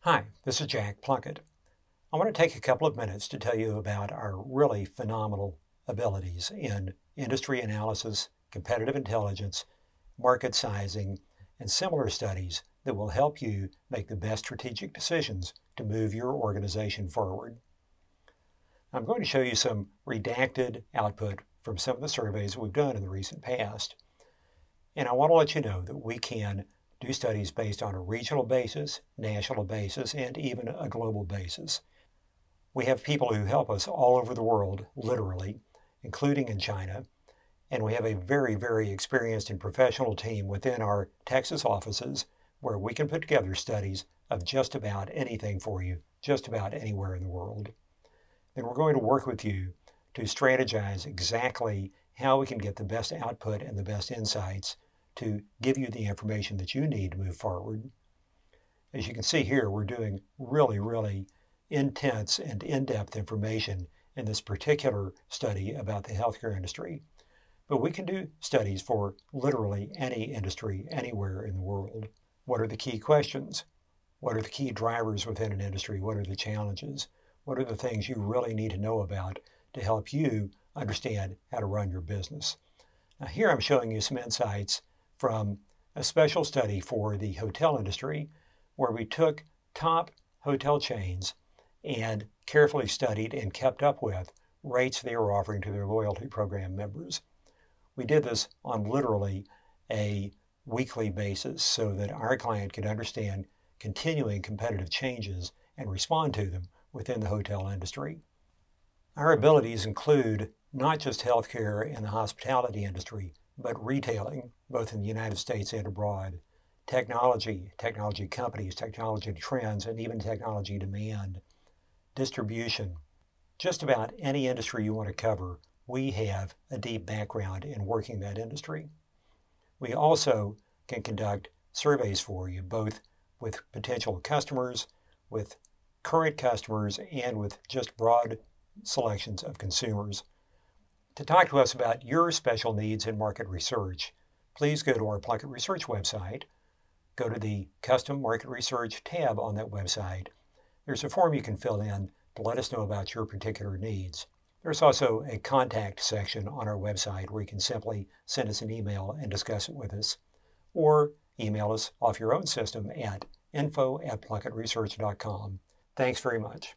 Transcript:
Hi, this is Jack Plunkett. I want to take a couple of minutes to tell you about our really phenomenal abilities in industry analysis, competitive intelligence, market sizing, and similar studies that will help you make the best strategic decisions to move your organization forward. I'm going to show you some redacted output from some of the surveys we've done in the recent past. And I want to let you know that we can do studies based on a regional basis, national basis, and even a global basis. We have people who help us all over the world, literally, including in China, and we have a very, very experienced and professional team within our Texas offices where we can put together studies of just about anything for you, just about anywhere in the world. Then we're going to work with you to strategize exactly how we can get the best output and the best insights to give you the information that you need to move forward. As you can see here, we're doing really, really intense and in-depth information in this particular study about the healthcare industry. But we can do studies for literally any industry anywhere in the world. What are the key questions? What are the key drivers within an industry? What are the challenges? What are the things you really need to know about to help you understand how to run your business? Now, here I'm showing you some insights from a special study for the hotel industry where we took top hotel chains and carefully studied and kept up with rates they were offering to their loyalty program members. We did this on literally a weekly basis so that our client could understand continuing competitive changes and respond to them within the hotel industry. Our abilities include not just healthcare and the hospitality industry, but retailing, both in the United States and abroad, technology, technology companies, technology trends, and even technology demand, distribution. Just about any industry you want to cover, we have a deep background in working that industry. We also can conduct surveys for you, both with potential customers, with current customers, and with just broad selections of consumers. To talk to us about your special needs in market research, please go to our Plunkett Research website, go to the Custom Market Research tab on that website. There's a form you can fill in to let us know about your particular needs. There's also a contact section on our website where you can simply send us an email and discuss it with us, or email us off your own system at info at plunkettresearch.com. Thanks very much.